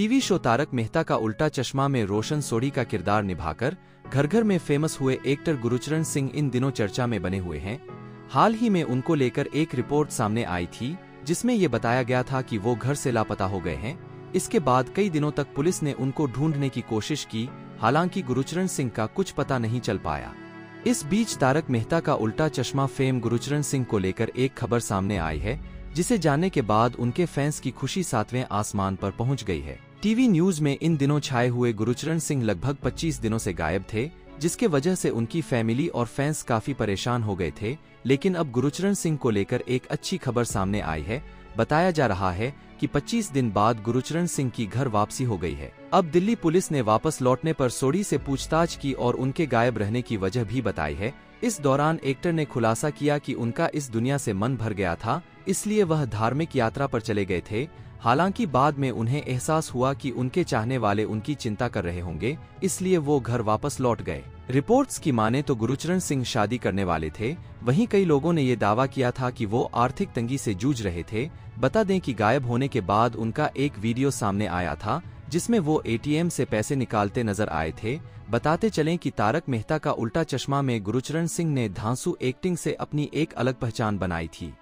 TV show Tarak Mehta का उल्टा चश्मा में रोशन सोडी का किरदार निभाकर घर घर में फ़ेमस हुए एक्टर गुरुचरण सिंह इन दिनों चर्चा में बने हुए हैं। हाल ही में उनको लेकर एक रिपोर्ट सामने आई थी, जिसमें ये बताया गया था कि वो घर से लापता हो गए हैं। इसके बाद कई दिनों तक पुलिस ने उनको ढूँढने की कोशिश की, हालाँकि गुरुचरण सिंह का कुछ पता नहीं चल पाया। इस बीच तारक मेहता का उल्टा चश्मा फेम गुरुचरण सिंह को लेकर एक खबर सामने आई है, जिसे जानने के बाद उनके फैंस की खुशी सातवें आसमान पर पहुँच गई है। टीवी न्यूज़ में इन दिनों छाए हुए गुरुचरण सिंह लगभग 25 दिनों से गायब थे, जिसके वजह से उनकी फैमिली और फैंस काफ़ी परेशान हो गए थे। लेकिन अब गुरुचरण सिंह को लेकर एक अच्छी खबर सामने आई है। बताया जा रहा है कि 25 दिन बाद गुरुचरण सिंह की घर वापसी हो गई है। अब दिल्ली पुलिस ने वापस लौटने पर सोडी से पूछताछ की और उनके गायब रहने की वजह भी बताई है। इस दौरान एक्टर ने खुलासा किया कि उनका इस दुनिया से मन भर गया था, इसलिए वह धार्मिक यात्रा पर चले गए थे। हालाँकि बाद में उन्हें एहसास हुआ कि उनके चाहने वाले उनकी चिंता कर रहे होंगे, इसलिए वो घर वापस लौट गए। रिपोर्ट्स की माने तो गुरुचरण सिंह शादी करने वाले थे। वहीं कई लोगों ने ये दावा किया था कि वो आर्थिक तंगी से जूझ रहे थे। बता दें कि गायब होने के बाद उनका एक वीडियो सामने आया था, जिसमें वो एटीएम से पैसे निकालते नज़र आए थे। बताते चलें कि तारक मेहता का उल्टा चश्मा में गुरुचरण सिंह ने धांसू एक्टिंग से अपनी एक अलग पहचान बनाई थी।